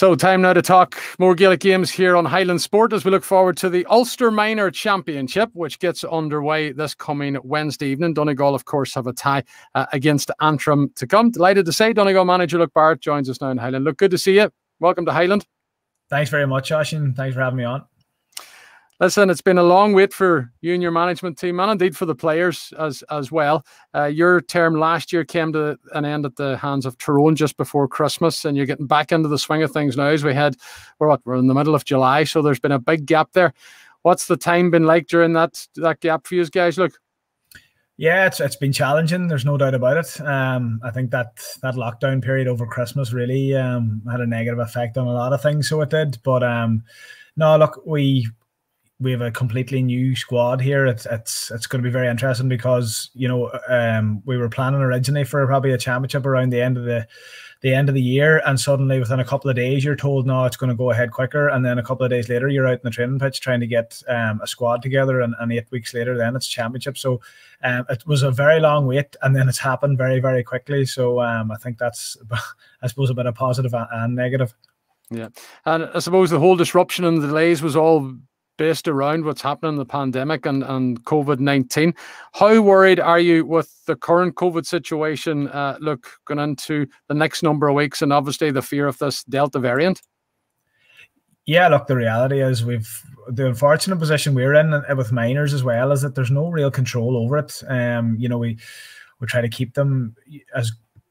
So, time now to talk more Gaelic games here on Highland Sport as we look forward to the Ulster Minor Championship, which gets underway this coming Wednesday evening. Donegal, of course, have a tie uh, against Antrim to come. Delighted to say Donegal manager Luke Barrett joins us now in Highland. Luke, good to see you. Welcome to Highland. Thanks very much, and thanks for having me on. Listen, it's been a long wait for you and your management team, and indeed for the players as as well. Uh, your term last year came to an end at the hands of Tyrone just before Christmas, and you're getting back into the swing of things now. As we had, we're what we're in the middle of July, so there's been a big gap there. What's the time been like during that that gap for you guys? Look. Yeah, it's it's been challenging. There's no doubt about it. Um, I think that that lockdown period over Christmas really um, had a negative effect on a lot of things. So it did, but um, no, look, we we have a completely new squad here. It's it's it's going to be very interesting because you know um, we were planning originally for probably a championship around the end of the the end of the year, and suddenly within a couple of days you're told no, it's going to go ahead quicker, and then a couple of days later you're out in the training pitch trying to get um, a squad together, and, and, eight weeks later then it's championship. So um, it was a very long wait, and then it's happened very very quickly. So um, I think that's I suppose a bit of positive and negative. Yeah, and I suppose the whole disruption and the delays was all based around what's happening in the pandemic and, and COVID 19. How worried are you with the current COVID situation? Uh, look, going into the next number of weeks, and obviously the fear of this Delta variant? Yeah, look, the reality is we've the unfortunate position we're in uh, with minors as well is that there's no real control over it. Um, you know, we we try to keep them as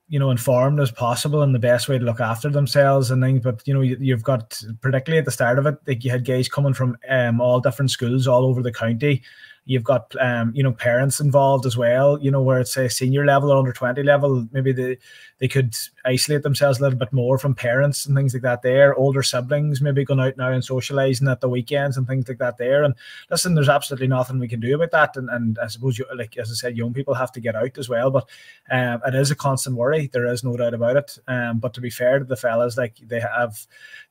you know informed as possible and the best way to look after themselves and things. But you know you, have got particularly at the start of it like you had guys coming from um, all different schools all over the county You've got um, you know parents involved as well. You know where it's a senior level or under twenty level, maybe they they could isolate themselves a little bit more from parents and things like that. There, older siblings maybe going out now and socializing at the weekends and things like that. There, and listen, there's absolutely nothing we can do about that. And and I suppose you like as I said, young people have to get out as well. But um, it is a constant worry. There is no doubt about it. Um, but to be fair to the fellas, like they have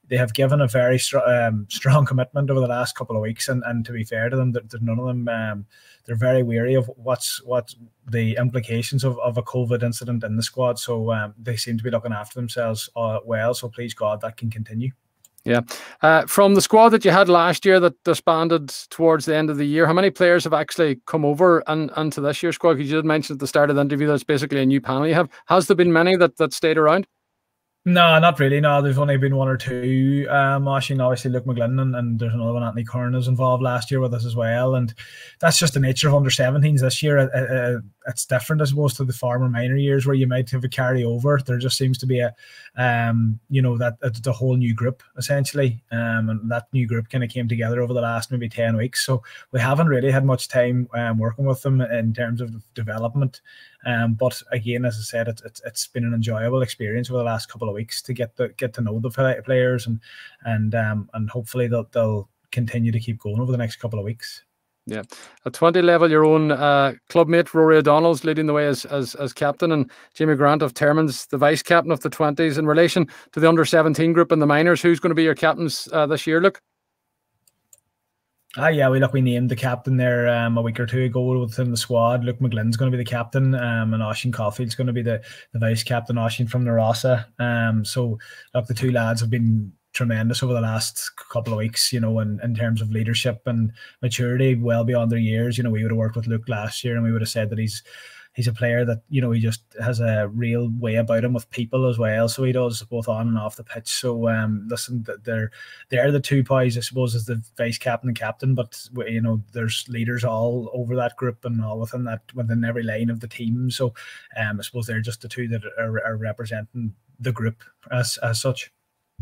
they have given a very str- um, strong commitment over the last couple of weeks, and, and to be fair to them, that none of them um, they're very weary of what's what the implications of, of a COVID incident in the squad. So um, they seem to be looking after themselves uh, well. So please God that can continue. Yeah. Uh, from the squad that you had last year that disbanded towards the end of the year, how many players have actually come over and, into this year's squad? Because you did mention at the start of the interview that it's basically a new panel you have. Has there been many that, that stayed around? No, not really. No, there's only been one or two. Um, Oisín, obviously Luke McGlynn, and, there's another one, Anthony Curran, is involved last year with us as well. And that's just the nature of under 17s this year. Uh, uh, it's different, I suppose, to the former minor years where you might have a carryover. There just seems to be a, um, you know, that it's a whole new group essentially, um, and that new group kind of came together over the last maybe 10 weeks. So we haven't really had much time um, working with them in terms of development. Um, but again, as I said, it, it, it's been an enjoyable experience over the last couple of weeks to get the get to know the players and and um, and hopefully they'll they'll continue to keep going over the next couple of weeks. Yeah, at twenty level, your own uh, clubmate Rory O'Donnell's leading the way as, as as captain, and Jamie Grant of Termon's the vice captain of the twenties. In relation to the under seventeen group and the minors, who's going to be your captains uh, this year? Look. Ah, yeah, we look, we named the captain there um, a week or two ago within the squad. Luke McGlynn's going to be the captain, um, and Oisín Caulfield's going to be the, the vice captain. Oisín from Na Rossa. Um, so look, the two lads have been tremendous over the last couple of weeks, you know, in, in terms of leadership and maturity, well beyond their years. You know, we would have worked with Luke last year, and we would have said that he's he's a player that you know he just has a real way about him with people as well. So he does both on and off the pitch. So um, listen, they're they're the two pies, I suppose, as the vice captain and captain. But you know, there's leaders all over that group and all within that within every line of the team. So um, I suppose they're just the two that are, are representing the group as as such.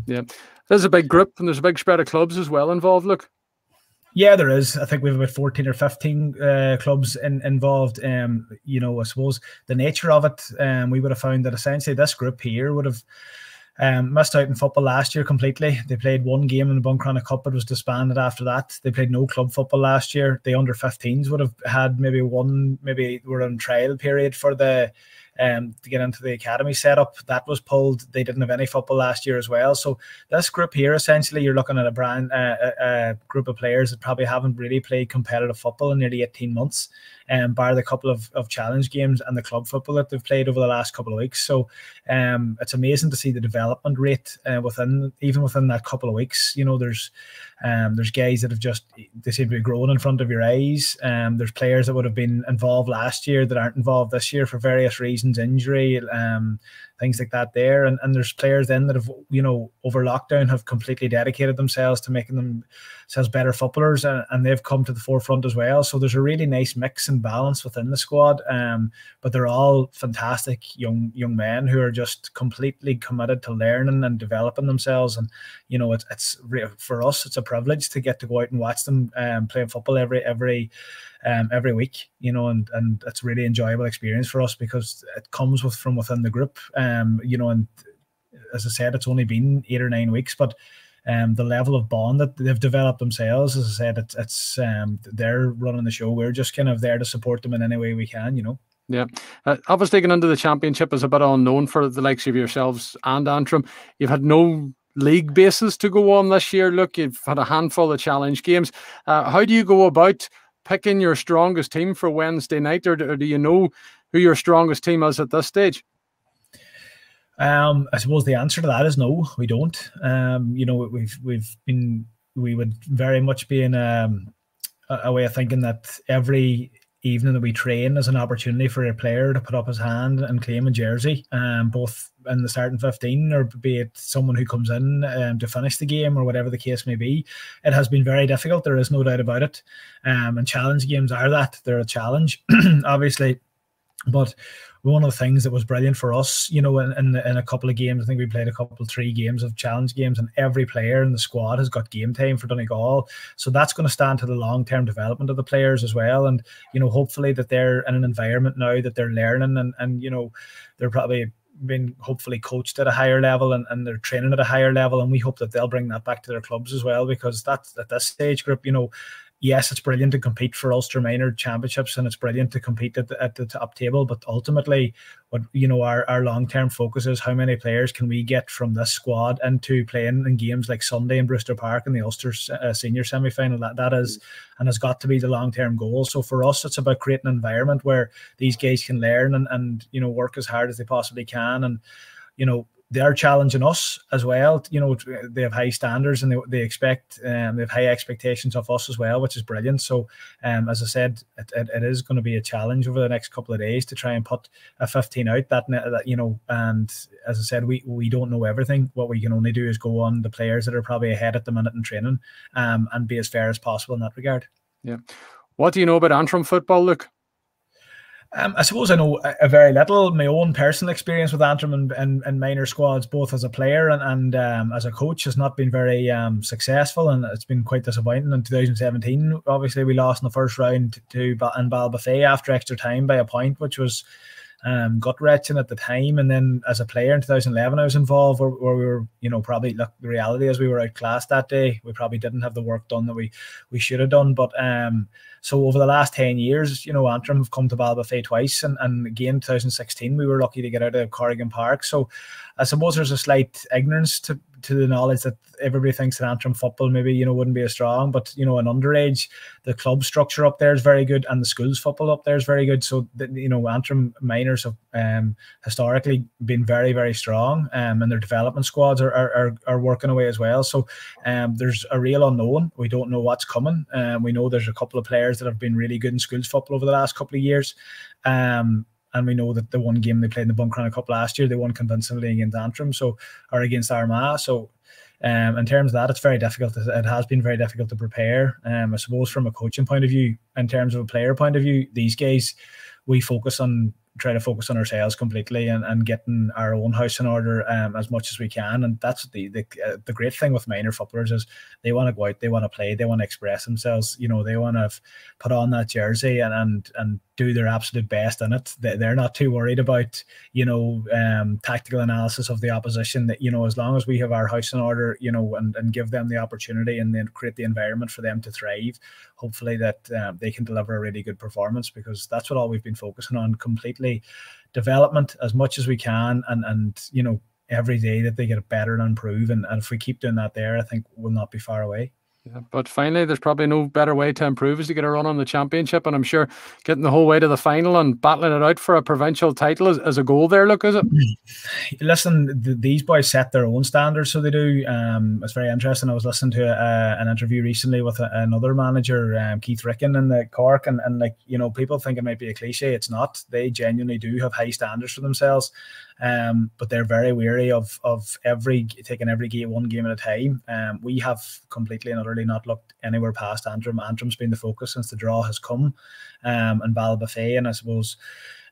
Yeah, there's a big group and there's a big spread of clubs as well involved. Look. Yeah, there is. I think we have about 14 or 15 uh, clubs in, involved. Um, you know, I suppose the nature of it, um, we would have found that essentially this group here would have um, missed out in football last year completely. They played one game in the Buncrana Cup, but was disbanded after that. They played no club football last year. The under 15s would have had maybe one, maybe were on trial period for the um, to get into the academy setup. That was pulled. They didn't have any football last year as well. So this group here, essentially, you're looking at a brand, uh, a, a group of players that probably haven't really played competitive football in nearly 18 months, um, bar the couple of, of challenge games and the club football that they've played over the last couple of weeks. So um, it's amazing to see the development rate uh, within even within that couple of weeks. You know, there's um, there's guys that have just they seem to be growing in front of your eyes. Um, there's players that would have been involved last year that aren't involved this year for various reasons, injury, um, things like that. There and, and there's players then that have you know over lockdown have completely dedicated themselves to making themselves better footballers, and, and they've come to the forefront as well. So there's a really nice mix and balance within the squad. Um, but they're all fantastic young young men who are just completely committed to learning and developing themselves. And you know, it's it's for us, it's a privilege to get to go out and watch them um, playing football every every um, every week, you know, and and it's really enjoyable experience for us because it comes with from within the group, um, you know, and as I said, it's only been eight or nine weeks, but um, the level of bond that they've developed themselves, as I said, it's it's um, they're running the show. We're just kind of there to support them in any way we can, you know. Yeah, uh, obviously, getting into the championship is a bit unknown for the likes of yourselves and Antrim. You've had no league bases to go on this year. Look, you've had a handful of challenge games. Uh, how do you go about picking your strongest team for Wednesday night, or, do you know who your strongest team is at this stage? Um, I suppose the answer to that is no, we don't. Um, you know, we've we've been we would very much be in um, a, a way of thinking that every evening that we train as an opportunity for a player to put up his hand and claim a jersey, um, both in the starting 15 or be it someone who comes in um, to finish the game or whatever the case may be. It has been very difficult. There is no doubt about it. Um, and challenge games are that. They're a challenge, obviously. But one of the things that was brilliant for us, you know, in, in, in, a couple of games, I think we played a couple, three games of challenge games, and every player in the squad has got game time for Donegal. So that's going to stand to the long term development of the players as well. And, you know, hopefully that they're in an environment now that they're learning and, and you know, they're probably been hopefully coached at a higher level and, and they're training at a higher level and we hope that they'll bring that back to their clubs as well because that's at this stage group you know yes, it's brilliant to compete for Ulster Minor Championships and it's brilliant to compete at the, at the top table. But ultimately, what you know, our, our long term focus is how many players can we get from this squad into playing in games like Sunday in Brewster Park in the Ulster uh, Senior Semi Final. That that is and has got to be the long term goal. So for us, it's about creating an environment where these guys can learn and and you know work as hard as they possibly can and you know they're challenging us as well. You know, they have high standards and they, they expect, um, they have high expectations of us as well, which is brilliant. So, um, as I said, it, it, it is going to be a challenge over the next couple of days to try and put a 15 out that, that, you know, and as I said, we, we don't know everything. What we can only do is go on the players that are probably ahead at the minute in training um, and be as fair as possible in that regard. Yeah. What do you know about Antrim football, Luke? Um, I suppose I know a, very little. My own personal experience with Antrim and, and, and minor squads, both as a player and, and um, as a coach, has not been very um, successful, and it's been quite disappointing. In 2017, obviously, we lost in the first round to in Ballybofey after extra time by a point, which was um, gut wrenching at the time. And then as a player in 2011, I was involved where, where, we were, you know, probably look, the reality is we were outclassed that day. We probably didn't have the work done that we we should have done. But um, so over the last 10 years, you know, Antrim have come to Ballybofey twice. And, and again, 2016, we were lucky to get out of Corrigan Park. So I suppose there's a slight ignorance to, to the knowledge that everybody thinks that Antrim football maybe you know wouldn't be as strong, but you know an underage, the club structure up there is very good, and the schools football up there is very good. So that you know Antrim minors have um, historically been very very strong, um, and their development squads are, are, are, working away as well. So um, there's a real unknown. We don't know what's coming. Um, we know there's a couple of players that have been really good in schools football over the last couple of years. Um, and we know that the one game they played in the Buncrana Cup last year, they won convincingly against Antrim, so or against Armagh. So um, in terms of that, it's very difficult. It has been very difficult to prepare. Um, I suppose from a coaching point of view, in terms of a player point of view, these guys, we focus on try to focus on ourselves completely and, and getting our own house in order um, as much as we can. And that's the the, uh, the great thing with minor footballers is they want to go out, they want to play, they want to express themselves. You know, they want to put on that jersey and and and do their absolute best in it. They're not too worried about, you know, um, tactical analysis of the opposition. That you know, as long as we have our house in order, you know, and, and give them the opportunity and then create the environment for them to thrive. Hopefully, that um, they can deliver a really good performance because that's what all we've been focusing on. Completely development as much as we can, and and you know, every day that they get better and improve. And, and if we keep doing that there, I think we'll not be far away. Yeah, but finally, there's probably no better way to improve is to get a run on the championship. And I'm sure getting the whole way to the final and battling it out for a provincial title is, is a goal there, look, is it? Listen, these boys set their own standards, so they do. Um, it's very interesting. I was listening to a, an interview recently with a, another manager, um, Keith Ricken, in the Cork, and, and like, you know, people think it might be a cliche. It's not. They genuinely do have high standards for themselves. Um, but they're very wary of of every taking every game one game at a time. Um, we have completely and utterly not looked anywhere past Antrim. Antrim's been the focus since the draw has come, um, and Ballybofey, and I suppose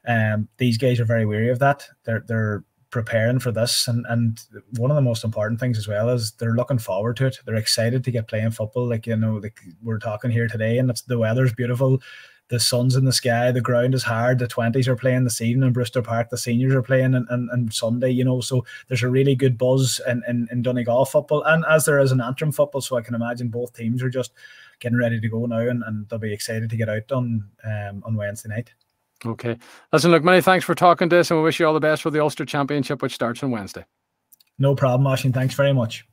um, these guys are very wary of that. They're they're preparing for this and and one of the most important things as well is they're looking forward to it they're excited to get playing football like you know like we're talking here today and the weather's beautiful the sun's in the sky, the ground is hard. The twenties are playing this evening in Brewster Park. The seniors are playing and, Sunday. You know, so there's a really good buzz in, in in Donegal football, and as there is in Antrim football. So I can imagine both teams are just getting ready to go now, and, and they'll be excited to get out on um, on Wednesday night. Okay, listen, look, many thanks for talking to us, and we wish you all the best for the Ulster Championship, which starts on Wednesday. No problem, Oisín. Thanks very much.